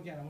again, I want